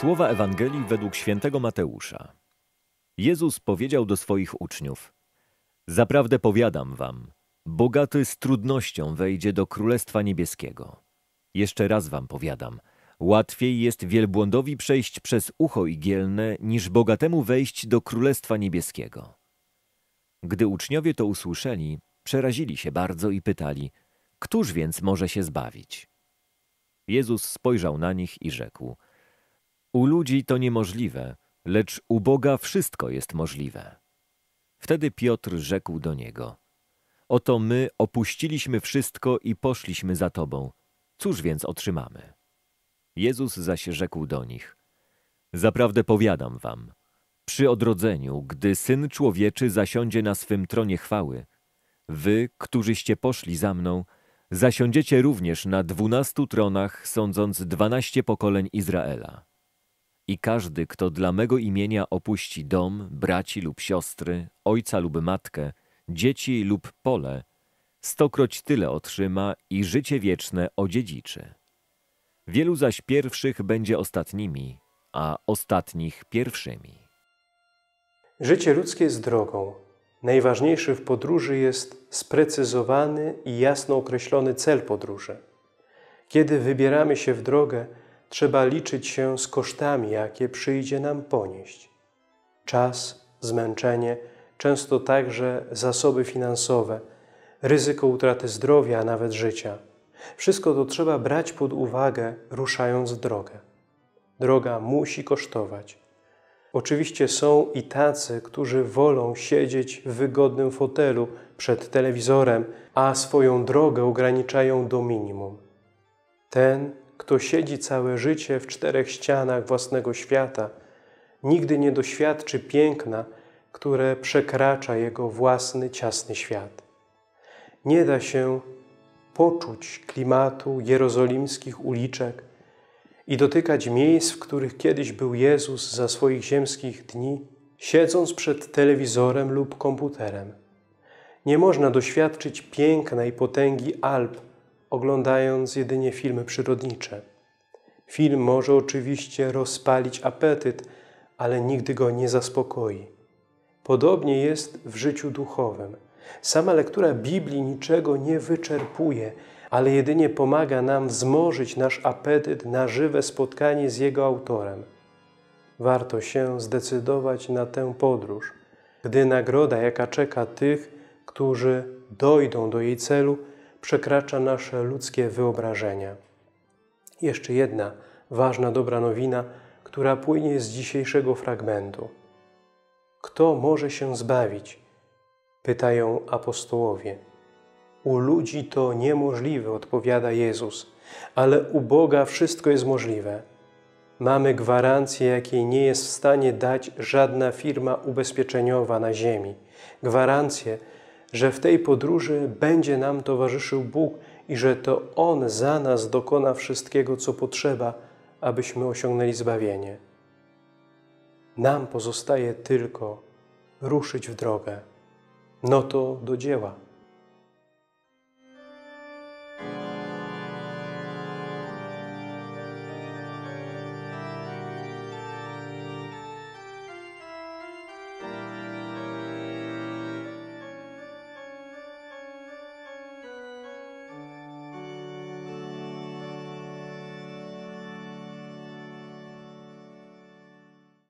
Słowa Ewangelii według świętego Mateusza. Jezus powiedział do swoich uczniów: Zaprawdę powiadam wam, bogaty z trudnością wejdzie do Królestwa Niebieskiego. Jeszcze raz wam powiadam, łatwiej jest wielbłądowi przejść przez ucho igielne, niż bogatemu wejść do Królestwa Niebieskiego. Gdy uczniowie to usłyszeli, przerazili się bardzo i pytali: Któż więc może się zbawić? Jezus spojrzał na nich i rzekł: U ludzi to niemożliwe, lecz u Boga wszystko jest możliwe. Wtedy Piotr rzekł do niego: Oto my opuściliśmy wszystko i poszliśmy za tobą. Cóż więc otrzymamy? Jezus zaś rzekł do nich: Zaprawdę powiadam wam, przy odrodzeniu, gdy syn człowieczy zasiądzie na swym tronie chwały, wy, którzyście poszli za mną, zasiądziecie również na dwunastu tronach, sądząc dwanaście pokoleń Izraela. I każdy, kto dla mego imienia opuści dom, braci lub siostry, ojca lub matkę, dzieci lub pole, stokroć tyle otrzyma i życie wieczne odziedziczy. Wielu zaś pierwszych będzie ostatnimi, a ostatnich pierwszymi. Życie ludzkie jest drogą. Najważniejszy w podróży jest sprecyzowany i jasno określony cel podróży. Kiedy wybieramy się w drogę, trzeba liczyć się z kosztami, jakie przyjdzie nam ponieść. Czas, zmęczenie, często także zasoby finansowe, ryzyko utraty zdrowia, a nawet życia. Wszystko to trzeba brać pod uwagę, ruszając w drogę. Droga musi kosztować. Oczywiście są i tacy, którzy wolą siedzieć w wygodnym fotelu przed telewizorem, a swoją drogę ograniczają do minimum. Ten, kto siedzi całe życie w czterech ścianach własnego świata, nigdy nie doświadczy piękna, które przekracza jego własny ciasny świat. Nie da się poczuć klimatu jerozolimskich uliczek i dotykać miejsc, w których kiedyś był Jezus za swoich ziemskich dni, siedząc przed telewizorem lub komputerem. Nie można doświadczyć piękna i potęgi Alp, oglądając jedynie filmy przyrodnicze. Film może oczywiście rozpalić apetyt, ale nigdy go nie zaspokoi. Podobnie jest w życiu duchowym. Sama lektura Biblii niczego nie wyczerpuje, ale jedynie pomaga nam wzmożyć nasz apetyt na żywe spotkanie z Jego autorem. Warto się zdecydować na tę podróż, gdy nagroda, jaka czeka tych, którzy dojdą do jej celu, przekracza nasze ludzkie wyobrażenia. Jeszcze jedna ważna dobra nowina, która płynie z dzisiejszego fragmentu. Kto może się zbawić? Pytają apostołowie. U ludzi to niemożliwe, odpowiada Jezus, ale u Boga wszystko jest możliwe. Mamy gwarancję, jakiej nie jest w stanie dać żadna firma ubezpieczeniowa na ziemi. Gwarancję, że w tej podróży będzie nam towarzyszył Bóg i że to On za nas dokona wszystkiego, co potrzeba, abyśmy osiągnęli zbawienie. Nam pozostaje tylko ruszyć w drogę. No to do dzieła.